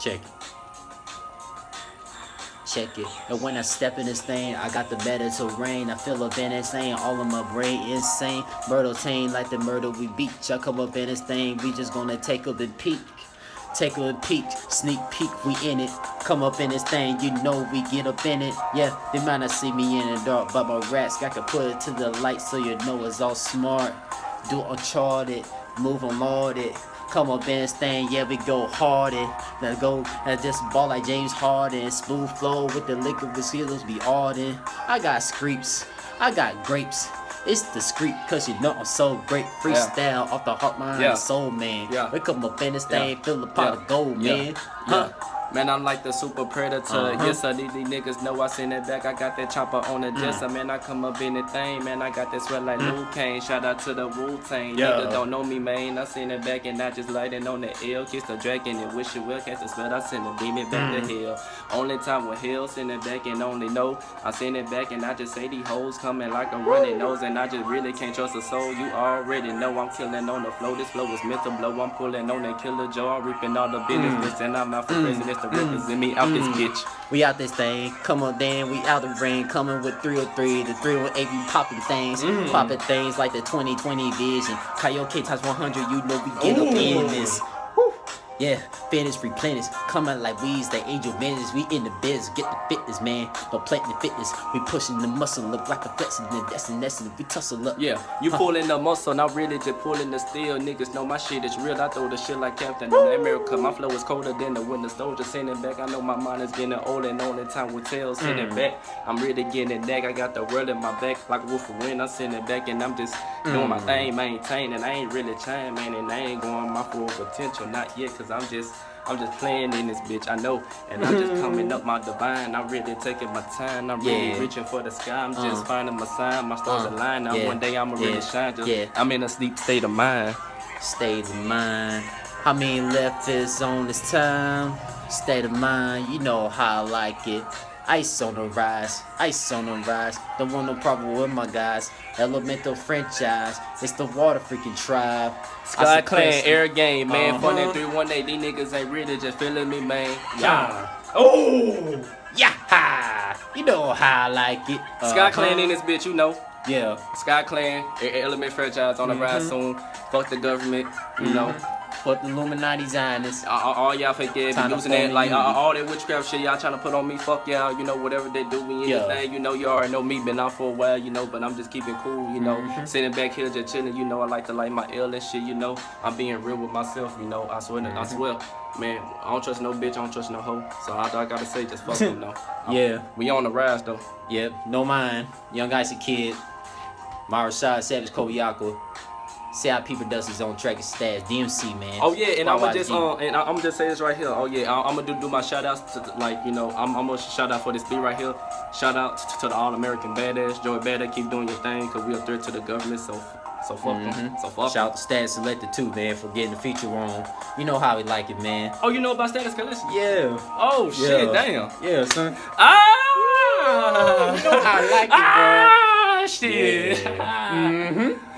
Check it. Check it. And when I step in this thing, I got the better terrain. I feel up in this thing, all of my brain insane. Murder tame like the murder we beat. I come up in this thing, we just gonna take a bit peek. Take a peek, sneak peek, we in it. Come up in this thing, you know we get up in it. Yeah, they might not see me in the dark, but my rats, I can put it to the light so you know it's all smart. Do uncharted, move on lauded. Come up in this thing, yeah, we go hard and let go and just ball like James Harden. Smooth flow with the liquid with skills be ardent. I got screeps, I got grapes. It's the street cause you know I'm so great. Freestyle yeah. off the heart, mind, yeah. soul, man. Yeah. We come up in this thing, Yeah. fill the pot of gold, man. Huh. Man, I'm like the super predator. Uh-huh. Yes, I need these niggas know I send it back. I got that chopper on the Mm. dresser. Man, I come up in the thing. Man, I got that sweat like Luke Kane. Shout out to the Wu Tang. Yeah. Niggas don't know me, man. I send it back and I just lighting on the L. Kiss the dragon and wish it well. Catch the spell. I send it beam it back Mm. to hell. Only time with hell, send it back and only know. I send it back and I just say these hoes coming like a running nose. And I just really can't trust a soul. You already know I'm killing on the flow. This flow is meant to blow. I'm pulling on that killer jaw. Reaping all the business. And I'm out for president to represent me out this bitch. We out this thing, come on then, we out the ring, coming with 303, the 308 we popping things, Mm. popping things like the 2020 vision. Coyote times 100, you know we get up in this. Woo. Yeah, finish, replenish, coming like weeds, the angel menace. We in the biz, get the fitness, man. No planting the fitness, we pushing the muscle, look like a flexing, that's and that's, and we tussle up. Yeah, you Huh. pulling the muscle, not really just pulling the steel. Niggas know my shit is real. I throw the shit like Captain America. My flow is colder than the winter soldier. Sending back, I know my mind is getting old and only time will tell. Sending Mm. back, I'm really getting it back. I got the world in my back like Wolf of Wind. I'm sending back and I'm just doing my Mm. thing, maintaining. I ain't really trying, man, and I ain't going my full potential, not yet, cause I'm just. I'm just playing in this bitch, I know, and I'm just coming up my divine. I'm really taking my time. I'm really Yeah. reaching for the sky. I'm just Uh. finding my sign. My stars Uh. align. Now Yeah. one day I'ma really Yeah. shine. Just, Yeah. I'm in a sleep state of mind. State of mind. How many left is on this time? State of mind, you know how I like it. Ice on the rise, ice on the rise. Don't want no problem with my guys. Elemental franchise, it's the water freaking tribe. Sky Clan, Air Game, man. Uh-huh. Funny 318. These niggas ain't really just feeling me, man. Yeah. Oh, yeah. ha. You know how I like it. Sky Uh-huh. Clan in this bitch, you know. Yeah. Sky Clan, Air Element franchise on the rise soon. Fuck the government, you know. Fuck the Illuminati Zionists. All, all- all y'all fake ass Time be to using that like all, all that witchcraft shit y'all trying to put on me. Fuck y'all, you know whatever they do me anything. You know you already know me. Been out for a while, you know, but I'm just keeping cool. You know, Mhm. sitting back here just chilling. You know I like to light my L and shit. You know I'm being real with myself. You know I swear, to- I swear, man. I don't trust no bitch. I don't trust no hoe. So all I gotta say just fuck them though. Yeah. We on the rise though. Yep, no mind. Young Icy Kid. Mara Shah, Savage Kobayako. CIP Productions on track and stats. DMC, man. Oh yeah, and I'm gonna just um, and I'm gonna just say this right here. Oh yeah, I'm gonna do, do my shout outs to like you know I'm, I'm gonna shout out for this beat right here. Shout out to, the All American Badass Joey Badass. Keep doing your thing, cause we a threat to the government. So so fuck 'em. Mhm. So fuck. Shout out to Stats Selected too, man, for getting the feature on. You know how we like it, man. Oh, you know about status collection? Yeah. Oh shit, Yeah. damn. Yeah, son. Ah, You know how I like it, ah, shit. Mm-hmm.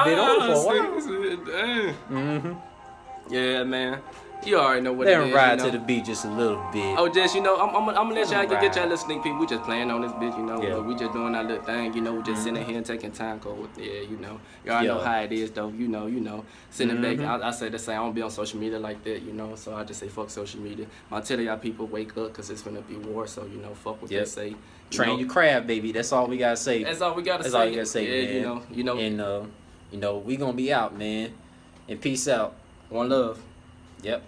I've been on for a while. Mm-hmm. Yeah, man. You already know what Let it is. ride you know? to the beat just a little bit. Oh, just you know, I'm, I'm, I'm gonna let y'all get, get y'all little sneak peek. We just playing on this bitch, you know. Yeah. We just doing our little thing, you know. We just sitting here and taking time code. Yeah, you know. You already know how it is, though. You know, you know. Sitting back, Mhm. I, I say the same. I don't be on social media like that, you know. So I just say fuck social media. I tell y'all people wake up, cause it's gonna be war. So you know, fuck what Yep. they say. You Train know. your craft, baby. That's all we gotta say. That's all we gotta That's say. That's all you gotta say, yeah, man. you know, you know. And uh, you know, we gonna be out, man. And peace out. One love. Yep.